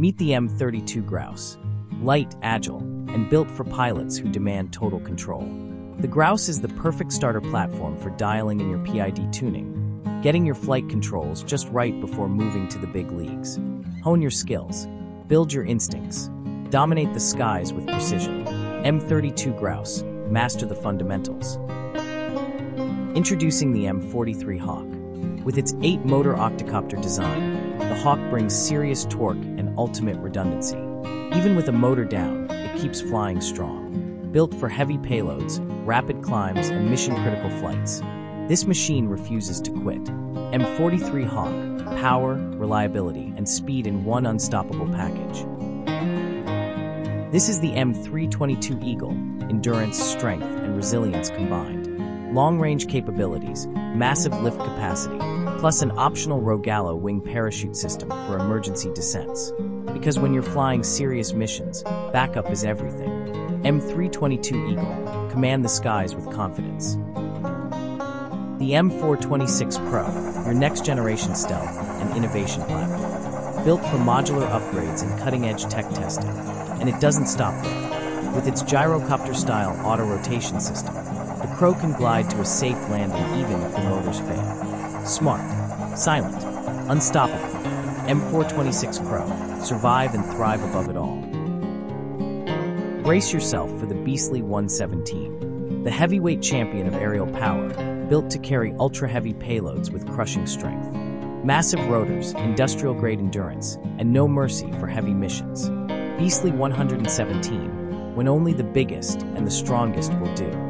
Meet the M32 Grouse. Light, agile, and built for pilots who demand total control. The Grouse is the perfect starter platform for dialing in your PID tuning, getting your flight controls just right before moving to the big leagues. Hone your skills, build your instincts, dominate the skies with precision. M32 Grouse, master the fundamentals. Introducing the M43 Hawk. With its eight motor octocopter design, the Hawk brings serious torque and ultimate redundancy. Even with a motor down, it keeps flying strong. Built for heavy payloads, rapid climbs, and mission critical flights, this machine refuses to quit. M43 Hawk, power, reliability, and speed in one unstoppable package. This is the M322 Eagle, endurance, strength, and resilience combined. Long-range capabilities, massive lift capacity, plus an optional Rogallo wing parachute system for emergency descents. Because when you're flying serious missions, backup is everything. M322 Eagle, command the skies with confidence. The M426 Crow, your next generation stealth and innovation platform. Built for modular upgrades and cutting edge tech testing. And it doesn't stop there. With its gyrocopter style auto rotation system, Crow can glide to a safe landing even if the motors fail. Smart, silent, unstoppable. M426 Crow. Survive and thrive above it all. Brace yourself for the beastly 117, the heavyweight champion of aerial power built to carry ultra-heavy payloads with crushing strength. Massive rotors, industrial-grade endurance, and no mercy for heavy missions. Beastly 117, when only the biggest and the strongest will do.